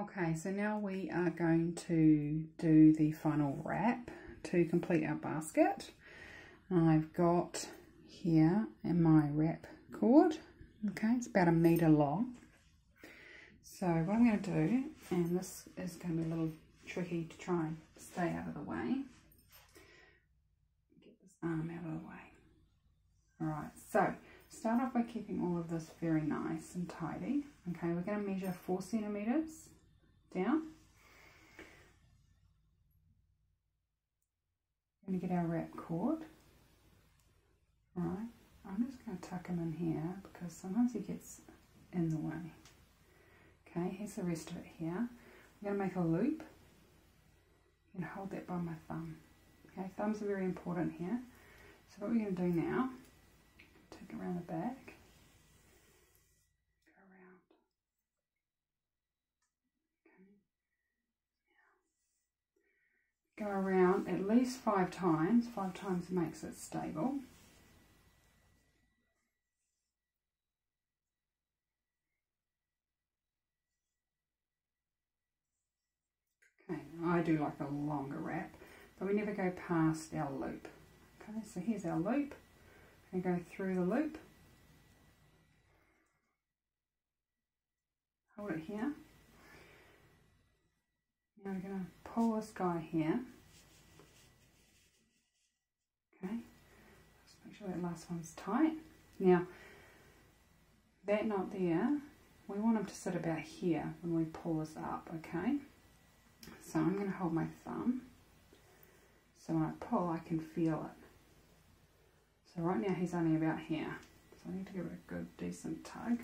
Okay, so now we are going to do the final wrap to complete our basket. I've got here in my wrap cord, okay, it's about a metre long. So what I'm going to do, and this is going to be a little tricky to try and stay out of the way, get this arm out of the way. Alright, so start off by keeping all of this very nice and tidy. Okay, we're going to measure four centimetres down. We're going to get our wrap cord. Right, I'm just going to tuck him in here because sometimes he gets in the way. Okay, here's the rest of it here. I'm going to make a loop and hold that by my thumb. Okay, thumbs are very important here. So what we're going to do now, take it around the back, go around. At least five times. Five times makes it stable. Okay, I do like a longer wrap, but we never go past our loop. Okay, so here's our loop. And go through the loop. Hold it here. Now we're going to pull this guy here. Okay, just make sure that last one's tight. Now, that knot there, we want them to sit about here when we pull this up, okay? So I'm going to hold my thumb. So when I pull, I can feel it. So right now he's only about here. So I need to give it a good, decent tug.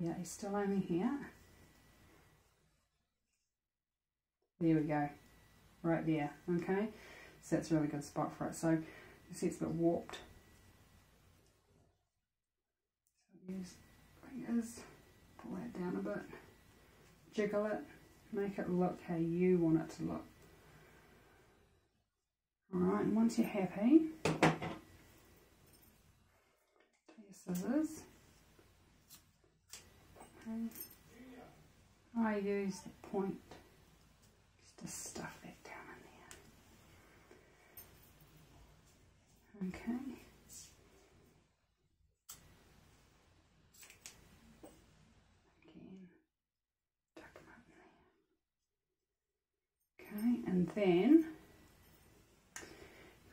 Yeah, he's still only here. There we go. Right there, okay? So that's a really good spot for it. So you see it's a bit warped. So use fingers, pull that down a bit jiggle it, make it look how you want it to look. Alright, and once you're happy, take your scissors. Okay. I use the point just to stuff that down in there. Okay. Okay, and then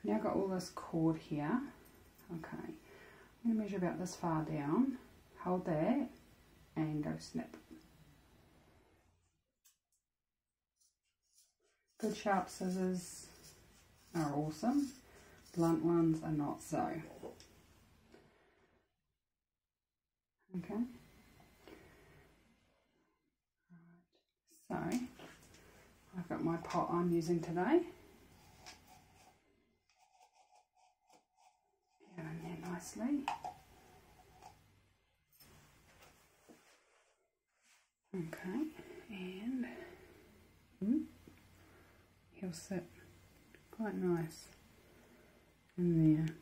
now got all this cord here. Okay, I'm going to measure about this far down, hold that, and go snip. Good sharp scissors are awesome, blunt ones are not so. Okay. Right. So I've got my pot I'm using today. In there nicely. Okay, and mm, he'll sit quite nice in there.